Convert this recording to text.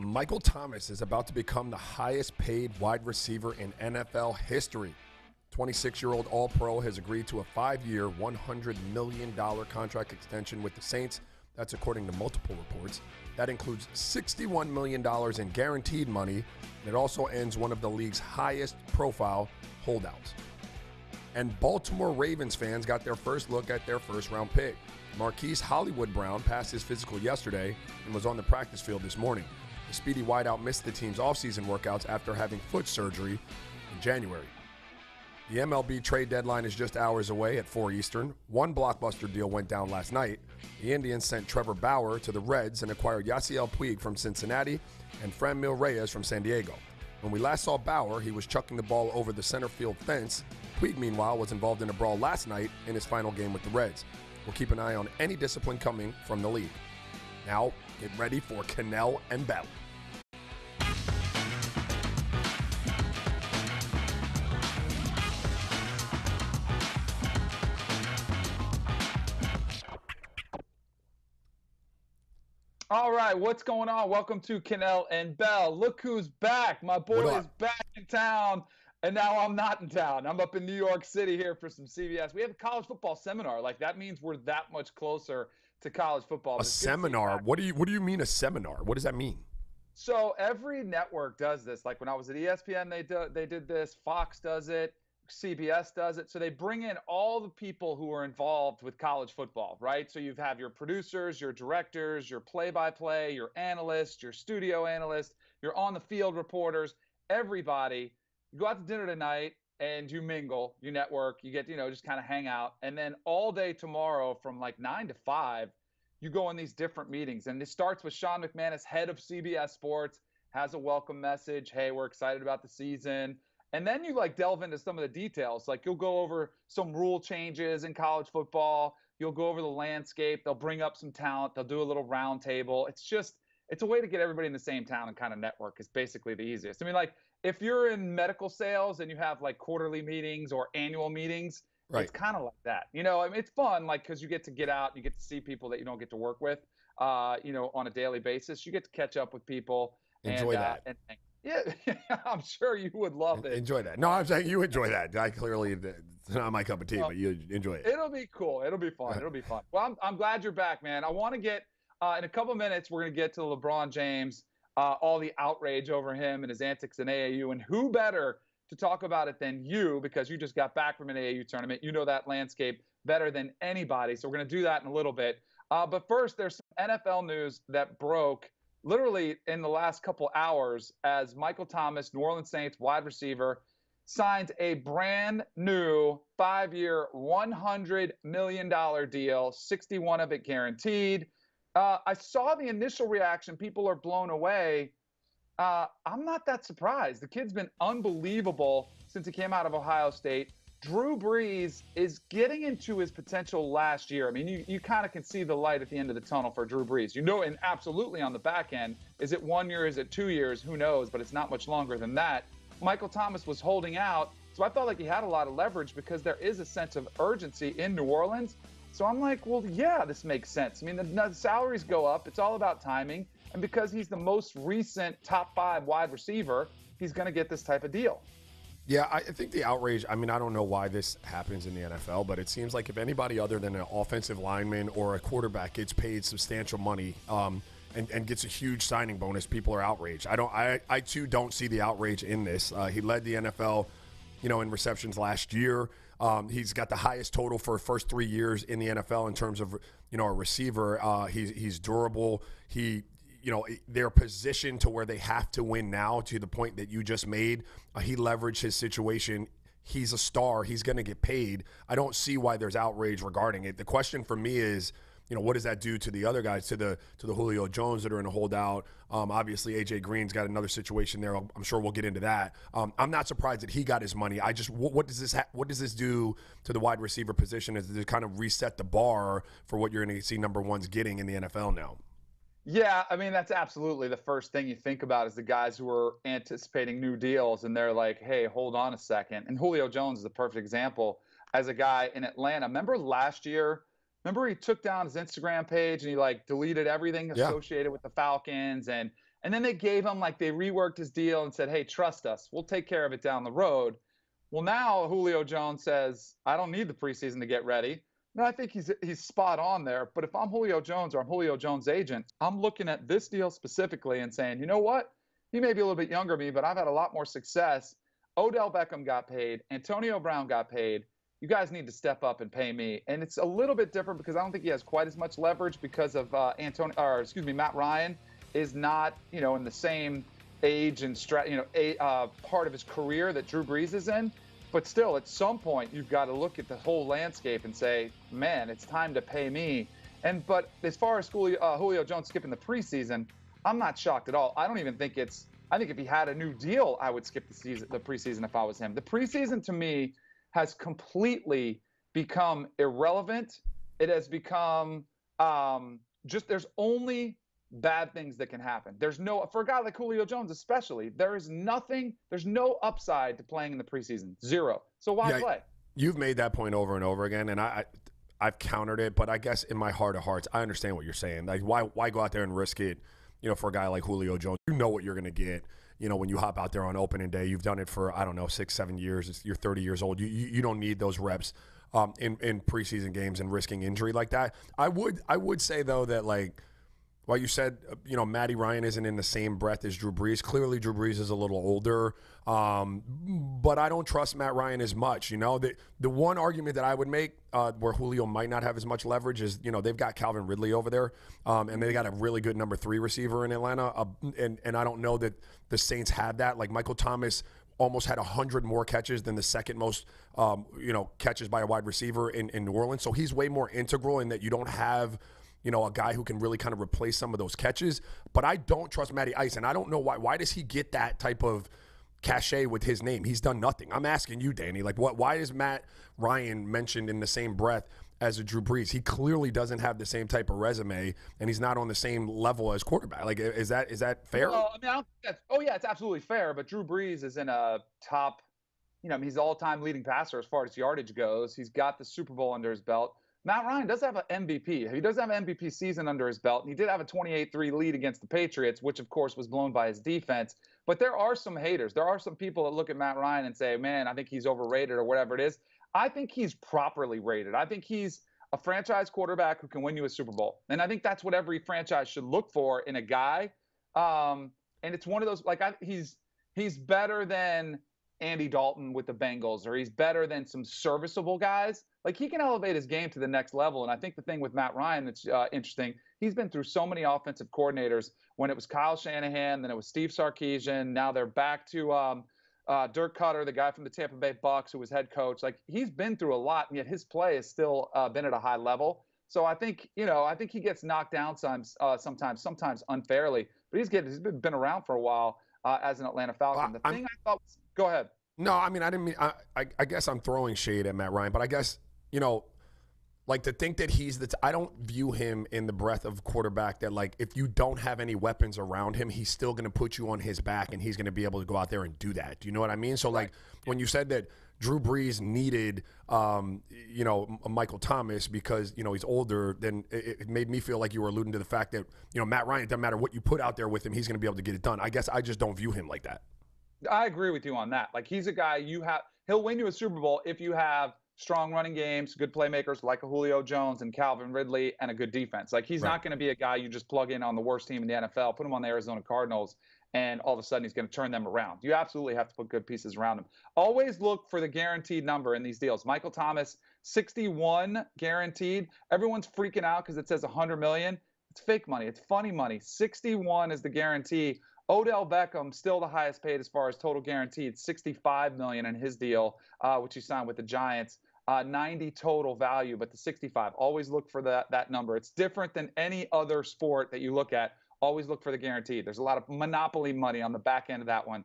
Michael Thomas is about to become the highest paid wide receiver in NFL history. 26 year old All Pro has agreed to a five year, $100 million contract extension with the Saints. That's according to multiple reports. That includes $61 million in guaranteed money, and it also ends one of the league's highest profile holdouts. And Baltimore Ravens fans got their first look at their first round pick. Marquise Hollywood Brown passed his physical yesterday and was on the practice field this morning. The speedy wideout missed the team's offseason workouts after having foot surgery in January. The MLB trade deadline is just hours away at 4 Eastern. One blockbuster deal went down last night. The Indians sent Trevor Bauer to the Reds and acquired Yasiel Puig from Cincinnati and Franmil Reyes from San Diego. When we last saw Bauer, he was chucking the ball over the center field fence. Puig, meanwhile, was involved in a brawl last night in his final game with the Reds. We'll keep an eye on any discipline coming from the league. Now, get ready for Kanell and Bell. All right, what's going on? Welcome to Kanell and Bell. Look who's back. My boy is back in town, and now I'm not in town. I'm up in New York City here for some CBS. We have a college football seminar. Like that means we're that much closer to college football. A But it's good to see you seminar? What do you what do you mean a seminar? What does that mean? So every network does this. Like when I was at ESPN, they do, they did this. Fox does it. CBS does it. So they bring in all the people who are involved with college football, right? So you have your producers, your directors, your play-by-play, your analysts, your studio analysts, your on-the-field reporters, everybody. You go out to dinner tonight and you mingle, you network, you get, you know, just kind of hang out. And then all day tomorrow from like 9 to 5, you go in these different meetings. And it starts with Sean McManus, head of CBS Sports, has a welcome message. Hey, we're excited about the season. And then you like delve into some of the details. Like you'll go over some rule changes in college football. You'll go over the landscape. They'll bring up some talent. They'll do a little round table. It's just, it's a way to get everybody in the same town and kind of network is basically the easiest. I mean, like if you're in medical sales and you have like quarterly meetings or annual meetings, Right. it's kind of like that. You know, I mean, it's fun, like because you get to get out, you get to see people that you don't get to work with, uh, you know, on a daily basis. You get to catch up with people. Enjoy and, uh, that. and, and- yeah, I'm sure you would love it. Enjoy that. No, I'm saying you enjoy that. I clearly it's not my cup of tea, Well, but you enjoy it. It'll be cool. It'll be fun. It'll be fun. Well, I'm, I'm glad you're back, man. I want to get uh, in a couple minutes. We're gonna get to LeBron James, uh, all the outrage over him and his antics in AAU, and who better to talk about it than you because you just got back from an AAU tournament. You know that landscape better than anybody. So we're gonna do that in a little bit. Uh, but first, there's some NFL news that broke literally in the last couple hours as Michael Thomas, New Orleans Saints wide receiver, signed a brand new five year, $100 million deal, 61 of it guaranteed. Uh, I saw the initial reaction. People are blown away. Uh, I'm not that surprised. The kid's been unbelievable since he came out of Ohio State. Drew Brees is getting into his potential last year. I mean, you, you kind of can see the light at the end of the tunnel for Drew Brees. You know, and absolutely on the back end, is it one year, is it two years? Who knows? But it's not much longer than that. Michael Thomas was holding out. So I felt like he had a lot of leverage because there is a sense of urgency in New Orleans. So I'm like, well, yeah, this makes sense. I mean, the, the salaries go up. It's all about timing. And because he's the most recent top five wide receiver, he's going to get this type of deal. Yeah, I think the outrage. I mean, I don't know why this happens in the NFL, but it seems like if anybody other than an offensive lineman or a quarterback gets paid substantial money um, and, and gets a huge signing bonus, people are outraged. I don't. I, I too don't see the outrage in this. Uh, he led the NFL, you know, in receptions last year. Um, he's got the highest total for first three years in the NFL in terms of you know a receiver. Uh, he's he's durable. He you know they're positioned to where they have to win now to the point that you just made. Uh, he leveraged his situation. He's a star. He's going to get paid. I don't see why there's outrage regarding it. The question for me is you know what does that do to the other guys to the to the julio jones that are in a holdout um, obviously aj green's got another situation there i'm sure we'll get into that um, i'm not surprised that he got his money i just what, what does this ha- what does this do to the wide receiver position is to kind of reset the bar for what you're going to see number ones getting in the nfl now Yeah, I mean that's absolutely the first thing you think about is the guys who are anticipating new deals and they're like, "Hey, hold on a second. And Julio Jones is a perfect example as a guy in Atlanta. Remember last year? Remember he took down his Instagram page and he like deleted everything Yeah. associated with the Falcons and And then they gave him like they reworked his deal and said, "Hey, trust us. We'll take care of it down the road." Well, now Julio Jones says, "I don't need the preseason to get ready." No, I think he's he's spot on there. But if I'm Julio Jones or I'm Julio Jones' agent, I'm looking at this deal specifically and saying, you know what? He may be a little bit younger than me, but I've had a lot more success. Odell Beckham got paid. Antonio Brown got paid. You guys need to step up and pay me. And it's a little bit different because I don't think he has quite as much leverage because of uh, Antonio, or excuse me, Matt Ryan is not, you know, in the same age and stra- you know, a uh, part of his career that Drew Brees is in. But still, at some point, you've got to look at the whole landscape and say, man, it's time to pay me. And but as far as uh, Julio Jones skipping the preseason, I'm not shocked at all. I don't even think it's. I think if he had a new deal, I would skip the season, the preseason if I was him. The preseason to me has completely become irrelevant. It has become um, just there's only bad things that can happen. There's no for a guy like Julio Jones especially, there is nothing, there's no upside to playing in the preseason. Zero. So why yeah, play? You've made that point over and over again and I, I have countered it, but I guess in my heart of hearts, I understand what you're saying. Like why why go out there and risk it, you know, for a guy like Julio Jones. You know what you're going to get. You know, when you hop out there on opening day, you've done it for I don't know, 6 7 years. You're 30 years old. You you, you don't need those reps. Um, in, in preseason games and risking injury like that. I would I would say though that like while you said, uh, you know, Matty Ryan isn't in the same breath as Drew Brees, clearly Drew Brees is a little older, um, but I don't trust Matt Ryan as much. You know, the the one argument that I would make uh, where Julio might not have as much leverage is, you know, they've got Calvin Ridley over there, um, and they got a really good number three receiver in Atlanta, uh, and and I don't know that the Saints had that. Like Michael Thomas almost had 100 more catches than the second most, um, you know, catches by a wide receiver in, in New Orleans. So he's way more integral in that you don't have – you know, a guy who can really kind of replace some of those catches. But I don't trust Matty Ice, and I don't know why. Why does he get that type of cachet with his name? He's done nothing. I'm asking you, Danny. Like, what? Why is Matt Ryan mentioned in the same breath? As a Drew Brees, he clearly doesn't have the same type of resume, and he's not on the same level as quarterback. Like, is that is that fair? Well, I mean, I that's, oh yeah, it's absolutely fair. But Drew Brees is in a top, you know, I mean, he's all-time leading passer as far as yardage goes. He's got the Super Bowl under his belt. Matt Ryan does have an MVP. He does have an MVP season under his belt. And he did have a 28-3 lead against the Patriots, which of course was blown by his defense. But there are some haters. There are some people that look at Matt Ryan and say, "Man, I think he's overrated or whatever it is." I think he's properly rated. I think he's a franchise quarterback who can win you a Super Bowl. And I think that's what every franchise should look for in a guy. Um, and it's one of those like I, he's he's better than Andy Dalton with the Bengals, or he's better than some serviceable guys. Like he can elevate his game to the next level. And I think the thing with Matt Ryan that's uh, interesting, he's been through so many offensive coordinators. When it was Kyle Shanahan, then it was Steve Sarkisian. Now they're back to um, uh, Dirk Koetter, the guy from the Tampa Bay Bucks, who was head coach. Like he's been through a lot, and yet his play has still uh, been at a high level. So I think you know I think he gets knocked down sometimes, uh, sometimes, sometimes unfairly. But he's getting he's been, around for a while uh, as an Atlanta Falcon. The thing I thought was, go ahead. No, I mean I didn't mean. I, I, I guess I'm throwing shade at Matt Ryan, but I guess you know, like to think that he's the. T- I don't view him in the breath of quarterback that like if you don't have any weapons around him, he's still going to put you on his back and he's going to be able to go out there and do that. Do you know what I mean? So like when you said that Drew Brees needed, um, you know, Michael Thomas because you know he's older. Then it, it, made me feel like you were alluding to the fact that you know Matt Ryan. It doesn't matter what you put out there with him, he's going to be able to get it done. I guess I just don't view him like that. I agree with you on that. Like he's a guy you have. He'll win you a Super Bowl if you have strong running games, good playmakers like a Julio Jones and Calvin Ridley, and a good defense. Like he's right. not going to be a guy you just plug in on the worst team in the NFL, put him on the Arizona Cardinals, and all of a sudden he's going to turn them around. You absolutely have to put good pieces around him. Always look for the guaranteed number in these deals. Michael Thomas, 61 guaranteed. Everyone's freaking out because it says 100 million. It's fake money. It's funny money. 61 is the guarantee. Odell Beckham still the highest paid as far as total guaranteed, 65 million in his deal, uh, which he signed with the Giants. Uh, 90 total value, but the 65. Always look for that that number. It's different than any other sport that you look at. Always look for the guaranteed. There's a lot of monopoly money on the back end of that one.